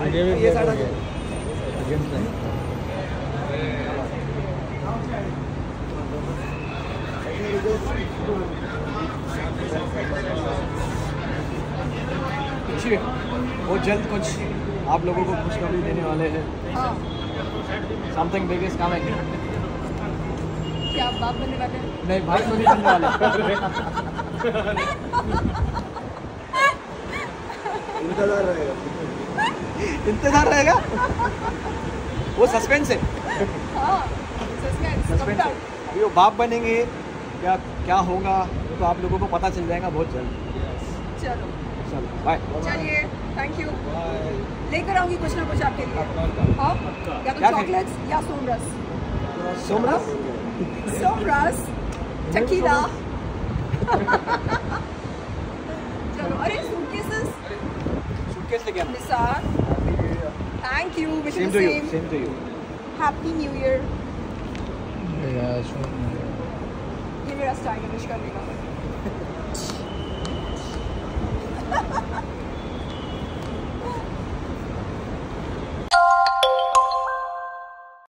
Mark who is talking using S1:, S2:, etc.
S1: मुझे भी
S2: ये साइड आ. कुछ वो जल्द कुछ आप लोगों को खुशखबरी देने वाले हैं।
S3: हाँ।
S2: समथिंग बिग इज़ कमिंग
S3: क्या आप बाप बनने वाले हैं?
S2: नहीं भाई तो नहीं बनने वाले
S4: इंतज़ार रहेगा
S2: इंतज़ार रहेगा। वो सस्पेंस है।
S3: हाँ सस्पेंस
S2: है।
S3: तक
S2: अभी वो बाप बनेंगे क्या क्या होगा तो आप लोगों को पता चल जाएगा बहुत जल्द।
S3: चलो।
S2: चलो बाय
S3: चलिए थैंक यू लेकर आऊँगी कुछ ना कुछ आपके लिए। हाँ? या तो चॉकलेट्स या सोमरस।
S2: सोमरस?
S3: सोमरस टकीला चलो अरे सूटकेसेस
S2: सूटकेस लेके आना।
S3: Nisar thank you wish
S2: same
S3: you
S2: too you
S3: same
S2: same too you
S3: happy new year
S1: Yeah, sure.
S3: ये मेरा स्टाइल है विश करने का